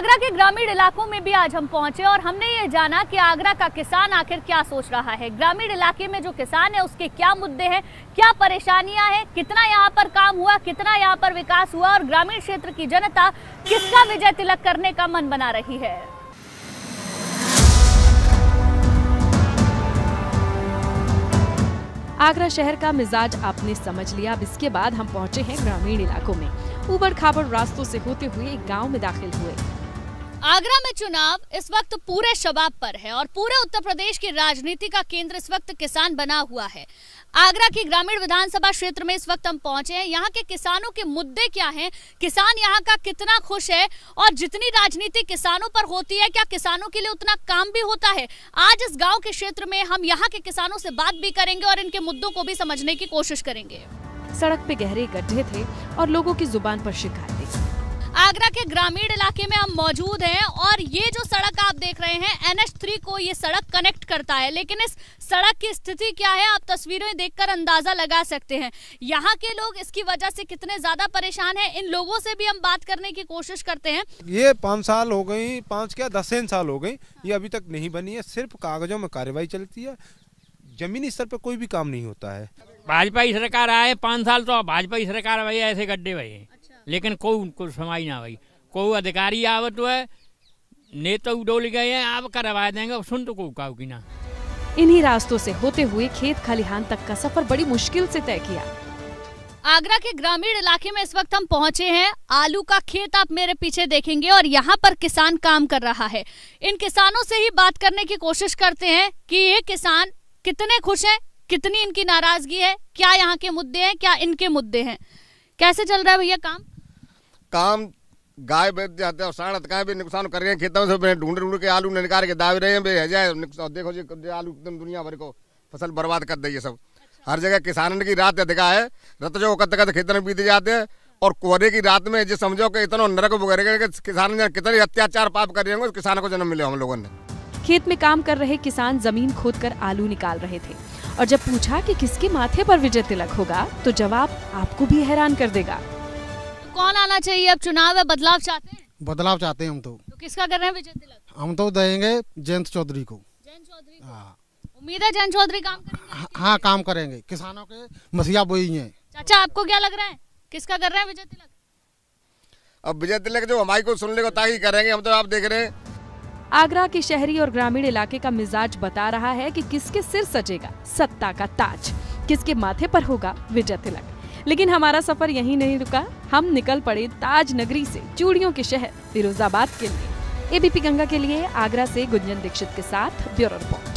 आगरा के ग्रामीण इलाकों में भी आज हम पहुँचे और हमने ये जाना कि आगरा का किसान आखिर क्या सोच रहा है। ग्रामीण इलाके में जो किसान है, उसके क्या मुद्दे हैं, क्या परेशानियाँ हैं, कितना यहाँ पर काम हुआ, कितना यहाँ पर विकास हुआ और ग्रामीण क्षेत्र की जनता किसका विजय तिलक करने का मन बना रही है। आगरा शहर का मिजाज आपने समझ लिया। अब इसके बाद हम पहुँचे हैं ग्रामीण इलाकों में। ऊबड़ खाबड़ रास्तों से होते हुए एक गाँव में दाखिल हुए। आगरा में चुनाव इस वक्त पूरे शबाब पर है और पूरे उत्तर प्रदेश की राजनीति का केंद्र इस वक्त किसान बना हुआ है। आगरा की ग्रामीण विधानसभा क्षेत्र में इस वक्त हम पहुँचे हैं। यहाँ के किसानों के मुद्दे क्या हैं? किसान यहाँ का कितना खुश है? और जितनी राजनीति किसानों पर होती है, क्या किसानों के लिए उतना काम भी होता है? आज इस गाँव के क्षेत्र में हम यहाँ के किसानों से बात भी करेंगे और इनके मुद्दों को भी समझने की कोशिश करेंगे। सड़क पे गहरे गड्ढे थे और लोगों की ज़ुबान पर शिकायतें। आगरा के ग्रामीण इलाके में हम मौजूद हैं और ये जो सड़क आप देख रहे हैं एन एच थ्री को ये सड़क कनेक्ट करता है। लेकिन इस सड़क की स्थिति क्या है आप तस्वीरें देखकर अंदाज़ा लगा सकते हैं। यहाँ के लोग इसकी वजह से कितने ज़्यादा परेशान हैं इन लोगों से भी हम बात करने की कोशिश करते हैं। ये पाँच साल हो गई पाँच क्या दस साल हो गई ये अभी तक नहीं बनी है। सिर्फ़ कागजों में कार्रवाई चलती है। जमीनी स्तर पर कोई भी काम नहीं होता है। भाजपा की सरकार आए पाँच साल तो भाजपा की सरकार भाई ऐसे गड्ढे भाई लेकिन कोई उनको सुनवाई ना भाई कोई अधिकारी आवत तो है नेता डोल गए हैं आप करवा देंगे सुन तो कोई काऊ की ना। इन्हीं रास्तों से होते हुए खेत खलिहान तक का सफ़र बड़ी मुश्किल से तय किया। आगरा के ग्रामीण इलाके में इस वक्त हम पहुँचे हैं। आलू का खेत आप मेरे पीछे देखेंगे और यहाँ पर किसान काम कर रहा है। इन किसानों से ही बात करने की कोशिश करते हैं कि ये किसान कितने खुश हैं कितनी इनकी नाराज़गी है क्या यहाँ के मुद्दे हैं क्या इनके मुद्दे हैं। कैसे चल रहा है भैया काम? काम गाय बेच जाते हैं साढ़ गाय भी नुकसान कर रहे हैं खेतों से ढूंढ ढूंढ के आलू निकाल के दाव रहे हैं बे जाए देखो जी आलू एकदम दुनिया भर को फ़सल बर्बाद कर दी है सब। हर जगह किसानों की रात अधिका है रत जो कत कत खेतों में बीते जाते हैं और कोहरे की रात में जो समझो कि इतना नरक वगैरह किसान कितने अत्याचार पाप कर रहे होंगे किसानों को जन्म मिले हम लोगों ने। खेत में काम कर रहे किसान ज़मीन खोद कर आलू निकाल रहे थे और जब पूछा कि किसके माथे पर विजय तिलक होगा तो जवाब आपको भी हैरान कर देगा। कौन आना चाहिए? अब चुनाव है बदलाव चाहते हैं? बदलाव चाहते हैं हम तो। तो किसका कर रहे हैं विजय तिलक? हम तो देंगे जयंत चौधरी को। जयंत चौधरी हाँ। उम्मीद है जयंत चौधरी काम करेंगे? हाँ काम करेंगे। किसानों के मसीहा बोई हैं। चाचा आपको क्या लग रहा है? किसका कर रहे हैं विजय तिलक? अब विजय तिलक जो हमारी को सुनने को ताकि करेंगे हम तो आप देख रहे हैं। आगरा के शहरी और ग्रामीण इलाके का मिजाज बता रहा है कि किसके सिर सजेगा सत्ता का ताज? किसके माथे पर होगा विजय तिलक? लेकिन हमारा सफ़र यहीं नहीं रुका। हम निकल पड़े ताज नगरी से, चूड़ियों के शहर, फिरोजाबाद के लिए। एबीपी गंगा के लिए आगरा से गुंजन दीक्षित के साथ ब्यूरो रिपोर्ट।